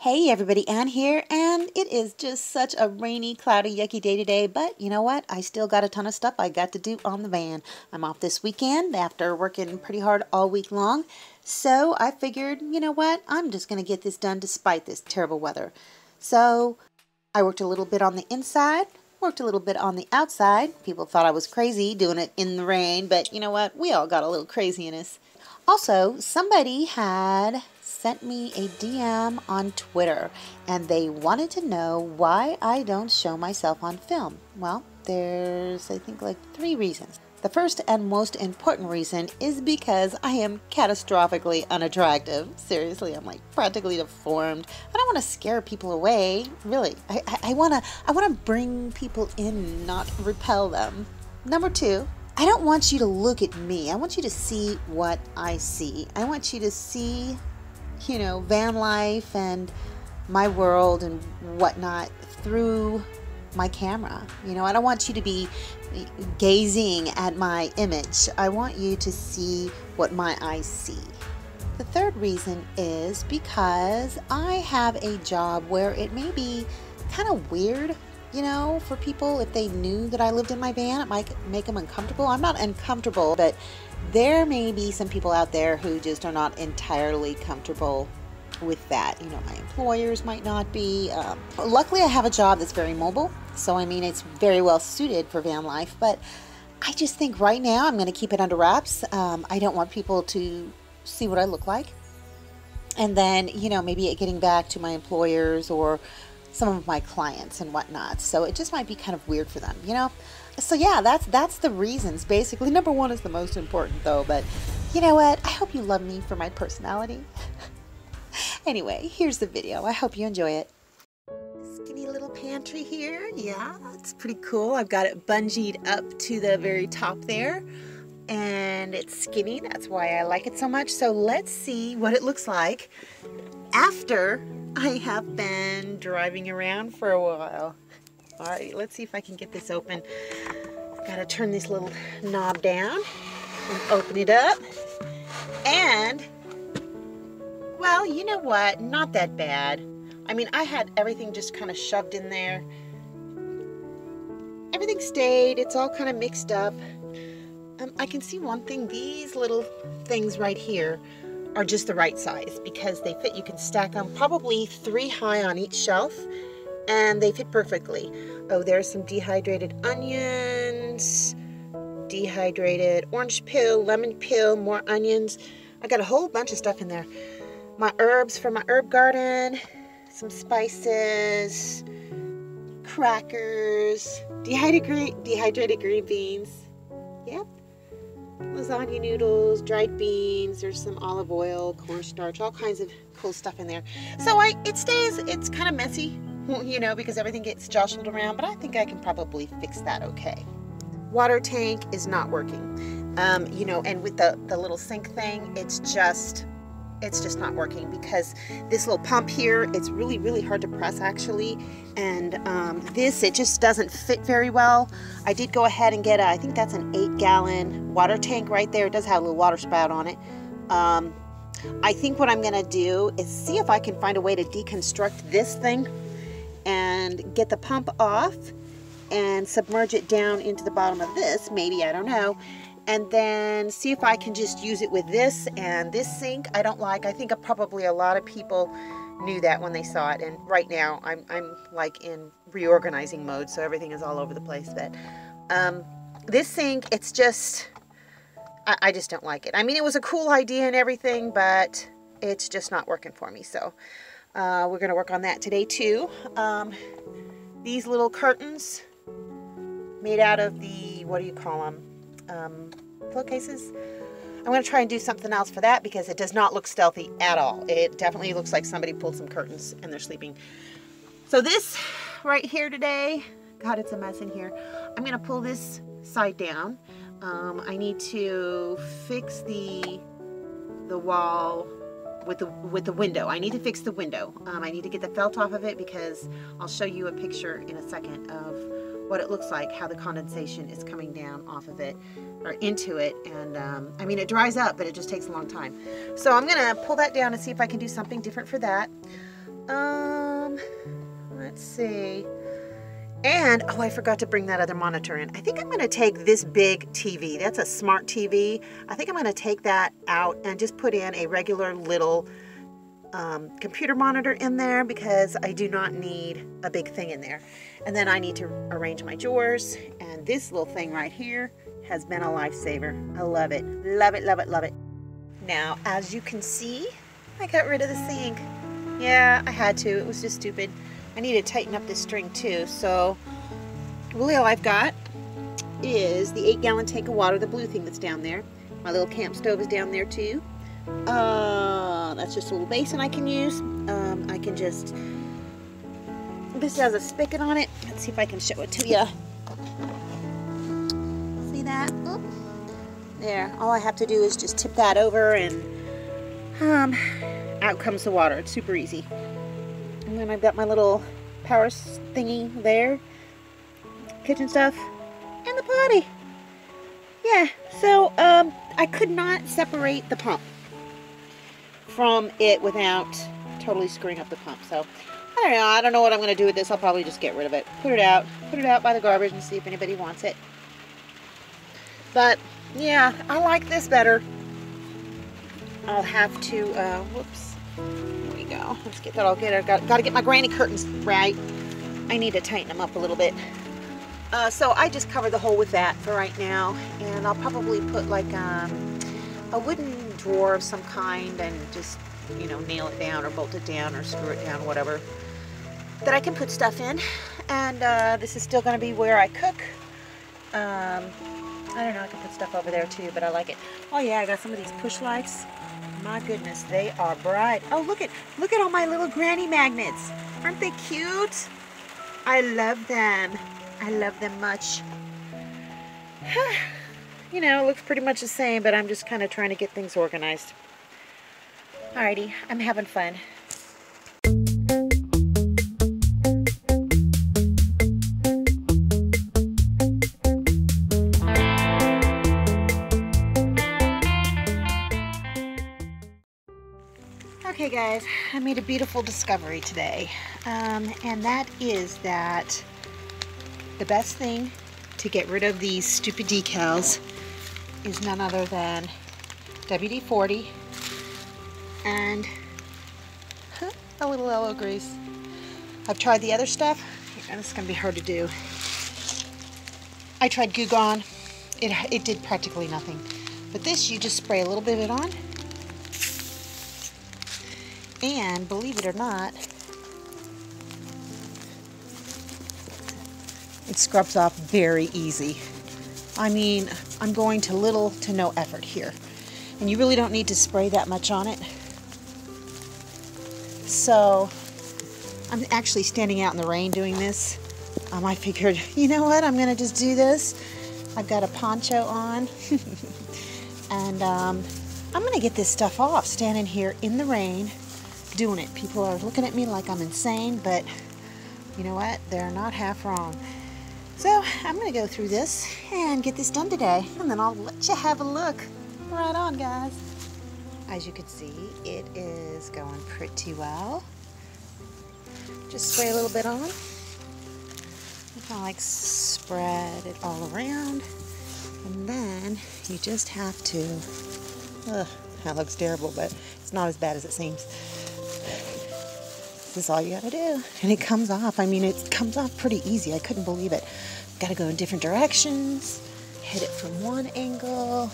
Hey everybody, Ann here, and it is just such a rainy, cloudy, yucky day today, but you know what? I still got a ton of stuff I got to do on the van. I'm off this weekend after working pretty hard all week long, so I figured, you know what? I'm just going to get this done despite this terrible weather. So I worked a little bit on the inside, worked a little bit on the outside. People thought I was crazy doing it in the rain, but you know what? We all got a little crazy in us. Also, somebody had sent me a DM on Twitter and they wanted to know why I don't show myself on film. Well, there's, I think, like three reasons. The first and most important reason is because I am catastrophically unattractive. Seriously, I'm like practically deformed. I don't want to scare people away. Really, I, I, I want to I want to bring people in, not repel them. Number two, I don't want you to look at me. I want you to see what I see. I want you to see you know, van life and my world and whatnot through my camera. You know, I don't want you to be gazing at my image. I want you to see what my eyes see. The third reason is because I have a job where it may be kind of weird, you know, for people if they knew that I lived in my van, it might make them uncomfortable. I'm not uncomfortable, but there may be some people out there who just are not entirely comfortable with that. You know, my employers might not be. Um, luckily, I have a job that's very mobile, so I mean, it's very well suited for van life, but I just think right now I'm going to keep it under wraps. Um, I don't want people to see what I look like. And then, you know, maybe getting back to my employers or some of my clients and whatnot. So it just might be kind of weird for them, you know? so yeah, that's that's the reasons. Basically, number one is the most important though. But you know what? I hope you love me for my personality. anyway, here's the video. I hope you enjoy it. Skinny little pantry here. Yeah, it's pretty cool. I've got it bungeed up to the very top there. And it's skinny. That's why I like it so much. So let's see what it looks like after I have been driving around for a while. All right, let's see if I can get this open. Gotta turn this little knob down and open it up. And, well, you know what? Not that bad. I mean, I had everything just kind of shoved in there. Everything stayed. It's all kind of mixed up. Um, I can see one thing. These little things right here are just the right size because they fit. You can stack them probably three high on each shelf and they fit perfectly. Oh, there's some dehydrated onions, dehydrated orange peel, lemon peel, more onions. I got a whole bunch of stuff in there. My herbs from my herb garden, some spices, crackers, dehydrated, dehydrated green beans. Yep. Lasagna noodles, dried beans, there's some olive oil, cornstarch, all kinds of cool stuff in there. So I it stays, it's kind of messy, you know, because everything gets jostled around, but I think I can probably fix that okay. Water tank is not working. Um, you know, and with the, the little sink thing, it's just, it's just not working because this little pump here, it's really, really hard to press actually. And um, this, it just doesn't fit very well. I did go ahead and get a, I think that's an eight gallon water tank right there. It does have a little water spout on it. Um, I think what I'm to do is see if I can find a way to deconstruct this thing and get the pump off and submerge it down into the bottom of this, maybe, I don't know, and then see if I can just use it with this and this sink I don't like. I think probably a lot of people knew that when they saw it and right now I'm, I'm like in reorganizing mode so everything is all over the place but um, this sink it's just I, I just don't like it. I mean it was a cool idea and everything but it's just not working for me so uh, we're going to work on that today too. Um, these little curtains made out of the, what do you call them, um, pillowcases. I'm going to try and do something else for that because it does not look stealthy at all. It definitely looks like somebody pulled some curtains and they're sleeping. So this right here today, God, it's a mess in here. I'm going to pull this side down. Um, I need to fix the the wall with the with the window. I need to fix the window. Um, I need to get the felt off of it because I'll show you a picture in a second of what it looks like, how the condensation is coming down off of it or into it. And um, I mean, it dries up, but it just takes a long time. So I'm gonna pull that down and see if I can do something different for that. Um, let's see. And, oh, I forgot to bring that other monitor in. I think I'm going to take this big TV. That's a smart TV. I think I'm going to take that out and just put in a regular little um, computer monitor in there because I do not need a big thing in there. And then I need to arrange my drawers. And this little thing right here has been a lifesaver. I love it. Love it, love it, love it. Now, as you can see, I got rid of the sink. Yeah, I had to. It was just stupid. I need to tighten up this string too. So really all I've got is the eight gallon tank of water, the blue thing that's down there. My little camp stove is down there too. Uh, that's just a little basin I can use. Um, I can just, this has a spigot on it. Let's see if I can show it to you. See that? Oop. There, all I have to do is just tip that over and um, out comes the water. It's super easy. And then I've got my little power thingy there, kitchen stuff, and the potty. Yeah, so um, I could not separate the pump from it without totally screwing up the pump. So I don't know. I don't know what I'm going to do with this. I'll probably just get rid of it. Put it out. Put it out by the garbage and see if anybody wants it. But yeah, I like this better. I'll have to, uh, whoops There we go. Let's get that all good. I've got, got to get my granny curtains right. I need to tighten them up a little bit. Uh, so I just covered the hole with that for right now. And I'll probably put like um, a wooden drawer of some kind and just, you know, nail it down or bolt it down or screw it down, whatever. That I can put stuff in. And uh, this is still going to be where I cook. Um, I don't know, I can put stuff over there too, but I like it. Oh yeah, I got some of these push lights. My goodness, they are bright. Oh, look at look at all my little granny magnets. Aren't they cute? I love them. I love them much. you know, it looks pretty much the same, but I'm just kind of trying to get things organized. Alrighty, I'm having fun. Okay guys, I made a beautiful discovery today. Um, and that is that the best thing to get rid of these stupid decals is none other than WD-40 and a little yellow grease. I've tried the other stuff, and it's to be hard to do. I tried Goo Gone. It, it did practically nothing. But this, you just spray a little bit of it on, and believe it or not, it scrubs off very easy. I mean, I'm going to little to no effort here. And you really don't need to spray that much on it. So, I'm actually standing out in the rain doing this. Um, I figured, you know what, I'm going to just do this. I've got a poncho on. and um, I'm going to get this stuff off standing here in the rain doing it. People are looking at me like I'm insane, but you know what? They're not half wrong. So I'm to go through this and get this done today, and then I'll let you have a look. Right on, guys. As you can see, it is going pretty well. Just spray a little bit on. Kind of like spread it all around. And then you just have to, ugh, that looks terrible, but it's not as bad as it seems. This is all you gotta do. And it comes off. I mean, it comes off pretty easy. I couldn't believe it. Gotta go in different directions, hit it from one angle,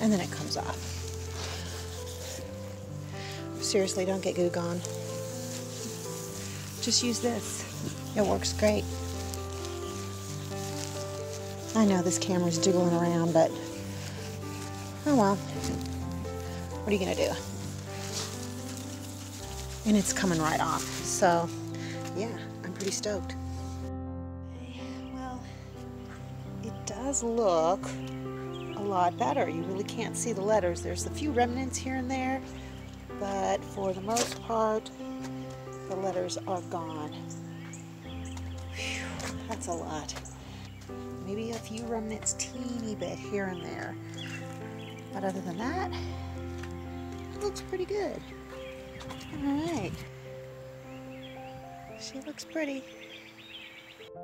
and then it comes off. Seriously, don't get Goo Gone. Just use this. It works great. I know this camera's jiggling around, but oh well. What are you gonna do? And it's coming right off. So yeah, I'm pretty stoked. Well, it does look a lot better. You really can't see the letters. There's a few remnants here and there, but for the most part, the letters are gone. Whew, that's a lot. Maybe a few remnants, teeny bit here and there. But other than that, it looks pretty good. Alright. she looks pretty.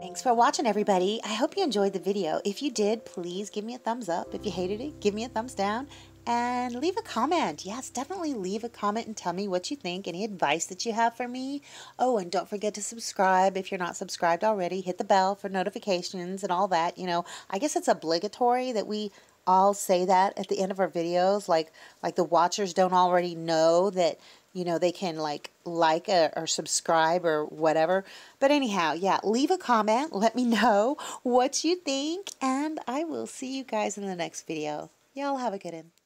Thanks for watching, everybody. I hope you enjoyed the video. If you did, please give me a thumbs up. If you hated it, give me a thumbs down and leave a comment. Yes, definitely leave a comment and tell me what you think, any advice that you have for me. Oh, and don't forget to subscribe if you're not subscribed already. Hit the bell for notifications and all that. You know, I guess it's obligatory that we all say that at the end of our videos like like the watchers don't already know that you know they can like like a, or subscribe or whatever. But anyhow yeah leave a comment. Let me know what you think and i will see you guys in the next video. Y'all have a good one